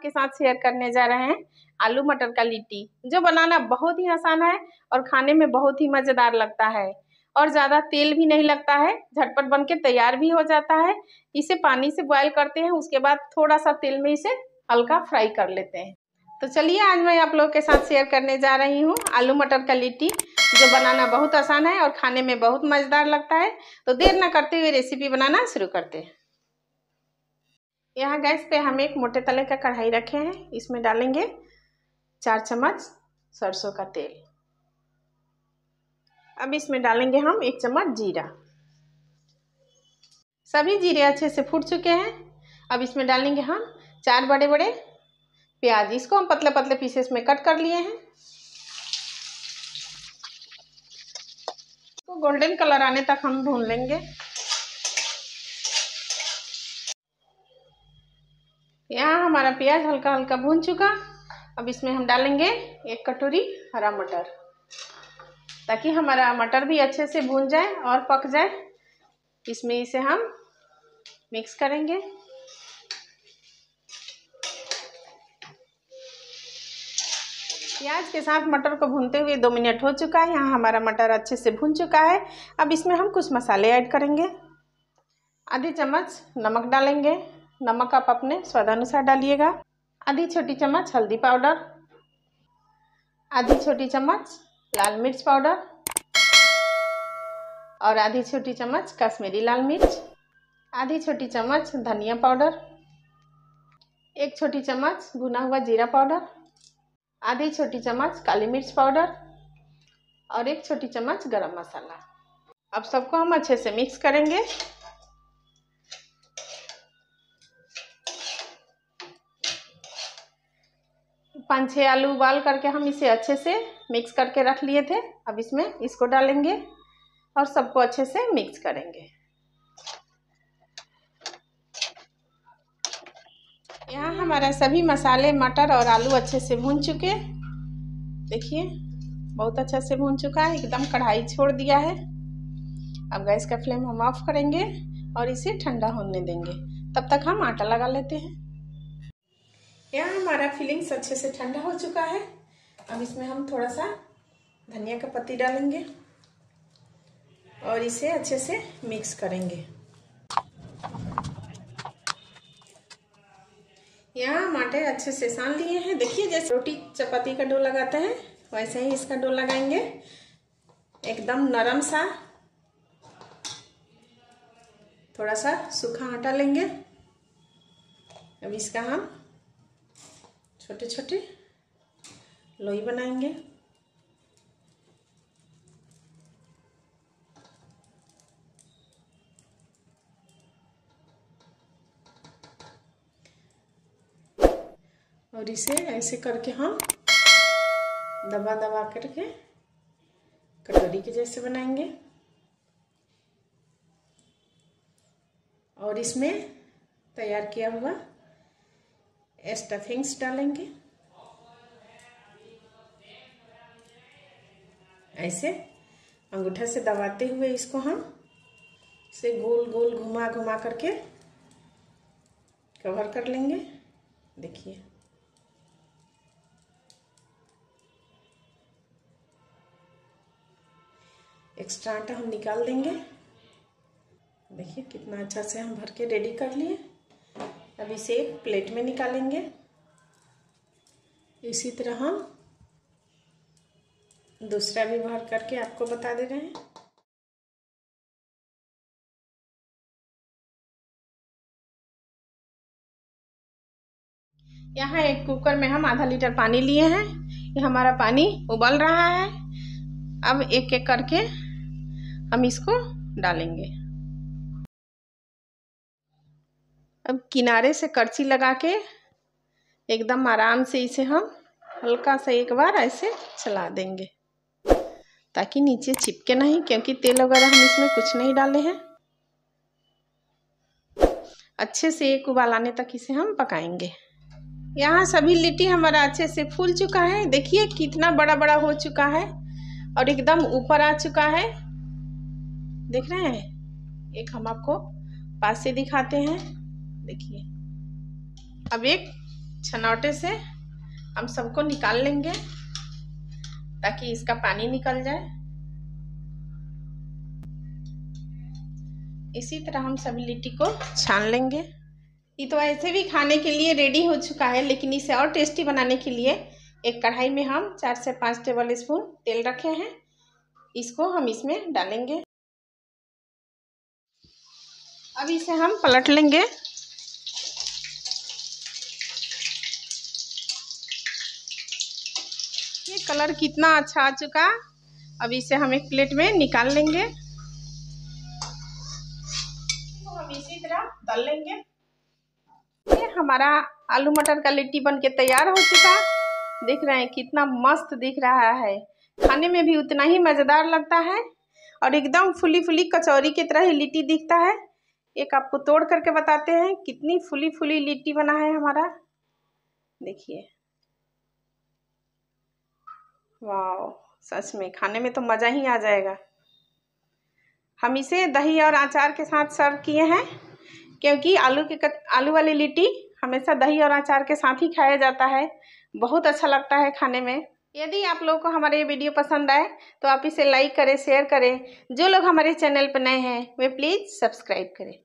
आपके साथ शेयर करने जा रहे हैं, आलू मटर का लिट्टी, जो बनाना बहुत ही आसान है और खाने में बहुत ही मज़ेदार लगता है। और ज़्यादा तेल भी नहीं लगता है, झटपट बन के तैयार भी हो जाता है। इसे पानी से बॉयल करते हैं, उसके बाद थोड़ा सा तेल में इसे हल्का फ्राई कर लेते हैं। तो चलिए, आज मैं आप लोग के साथ शेयर करने जा रही हूँ, आलू मटर का लिट्टी, जो बनाना बहुत आसान है और खाने में बहुत मज़ेदार लगता है। तो देर ना करते हुए रेसिपी बनाना शुरू करते हैं। यहाँ गैस पे हम एक मोटे तले का कढ़ाई रखे हैं। इसमें डालेंगे चार चम्मच सरसों का तेल। अब इसमें डालेंगे हम एक चम्मच जीरा। सभी जीरे अच्छे से फूट चुके हैं। अब इसमें डालेंगे हम चार बड़े बड़े प्याज। इसको हम पतले पतले पीसेस में कट कर लिए हैं। तो गोल्डन कलर आने तक हम भून लेंगे। यहाँ हमारा प्याज हल्का हल्का भून चुका। अब इसमें हम डालेंगे एक कटोरी हरा मटर, ताकि हमारा मटर भी अच्छे से भून जाए और पक जाए। इसमें इसे हम मिक्स करेंगे। प्याज के साथ मटर को भूनते हुए दो मिनट हो चुका है। यहाँ हमारा मटर अच्छे से भून चुका है। अब इसमें हम कुछ मसाले ऐड करेंगे। आधी चम्मच नमक डालेंगे। नमक आप अपने स्वादानुसार डालिएगा। आधी छोटी चम्मच हल्दी पाउडर। आधी छोटी चम्मच लाल मिर्च पाउडर। और आधी छोटी चम्मच कश्मीरी लाल मिर्च। आधी छोटी चम्मच धनिया पाउडर। एक छोटी चम्मच भुना हुआ जीरा पाउडर। आधी छोटी चम्मच काली मिर्च पाउडर। और एक छोटी चम्मच गरम मसाला। अब सबको हम अच्छे से मिक्स करेंगे। पाँच छः आलू उबाल करके हम इसे अच्छे से मिक्स करके रख लिए थे। अब इसमें इसको डालेंगे और सबको अच्छे से मिक्स करेंगे। यहाँ हमारा सभी मसाले, मटर और आलू अच्छे से भून चुके। देखिए, बहुत अच्छा से भून चुका है, एकदम कढ़ाई छोड़ दिया है। अब गैस का फ्लेम हम ऑफ़ करेंगे और इसे ठंडा होने देंगे। तब तक हम आटा लगा लेते हैं। यहाँ हमारा फिलिंग्स अच्छे से ठंडा हो चुका है। अब इसमें हम थोड़ा सा धनिया का पत्ती डालेंगे और इसे अच्छे से मिक्स करेंगे। यहाँ आटे अच्छे से सान लिए हैं। देखिए, जैसे रोटी चपाती का डो लगाते हैं, वैसे ही इसका डो लगाएँगे। एकदम नरम सा। थोड़ा सा सूखा आटा लेंगे। अब इसका हम छोटे छोटे लोई बनाएँगे। और इसे ऐसे करके हम दबा दबा करके कटोरी के जैसे बनाएँगे। और इसमें तैयार किया हुआ स्टफिंग्स डालेंगे। ऐसे अंगूठा से दबाते हुए इसको हम से गोल गोल घुमा घुमा करके कवर कर लेंगे। देखिए। एक्स्ट्रा आटा हम निकाल देंगे। देखिए कितना अच्छा से हम भर के रेडी कर लिए। अब इसे प्लेट में निकालेंगे। इसी तरह हम दूसरा भी भर करके आपको बता दे रहे हैं। यहाँ एक कुकर में हम आधा लीटर पानी लिए हैं। ये हमारा पानी उबल रहा है। अब एक एक करके हम इसको डालेंगे। अब किनारे से करछी लगा के एकदम आराम से इसे हम हल्का सा एक बार ऐसे चला देंगे, ताकि नीचे चिपके नहीं, क्योंकि तेल वगैरह हम इसमें कुछ नहीं डाले हैं। अच्छे से एक उबाल आने तक इसे हम पकाएँगे। यहाँ सभी लिट्टी हमारा अच्छे से फूल चुका है। देखिए कितना बड़ा बड़ा हो चुका है और एकदम ऊपर आ चुका है। देख रहे हैं? एक हम आपको पास से दिखाते हैं। देखिए। अब एक छनौटे से हम सबको निकाल लेंगे ताकि इसका पानी निकल जाए। इसी तरह हम सभी लिट्टी को छान लेंगे। ये तो ऐसे भी खाने के लिए रेडी हो चुका है, लेकिन इसे और टेस्टी बनाने के लिए एक कढ़ाई में हम चार से पाँच टेबल स्पून तेल रखे हैं। इसको हम इसमें डालेंगे। अब इसे हम पलट लेंगे। ये कलर कितना अच्छा आ चुका। अब इसे हम एक प्लेट में निकाल लेंगे। तो हम इसी तरह डाल लेंगे। ये हमारा आलू मटर का लिट्टी बन के तैयार हो चुका। देख रहे हैं, कितना मस्त दिख रहा है। खाने में भी उतना ही मज़ेदार लगता है। और एकदम फुली फुली कचौरी की तरह ही लिट्टी दिखता है। एक आपको तोड़ करके बताते हैं, कितनी फुली फुली लिट्टी बना है हमारा। देखिए। वाह सच में खाने में तो मज़ा ही आ जाएगा। हम इसे दही और अचार के साथ सर्व किए हैं क्योंकि आलू के कत, आलू वाली लिट्टी हमेशा दही और अचार के साथ ही खाया जाता है। बहुत अच्छा लगता है खाने में। यदि आप लोगों को हमारे ये वीडियो पसंद आए तो आप इसे लाइक करें शेयर करें। जो लोग हमारे चैनल पर नए हैं वे प्लीज़ सब्सक्राइब करें।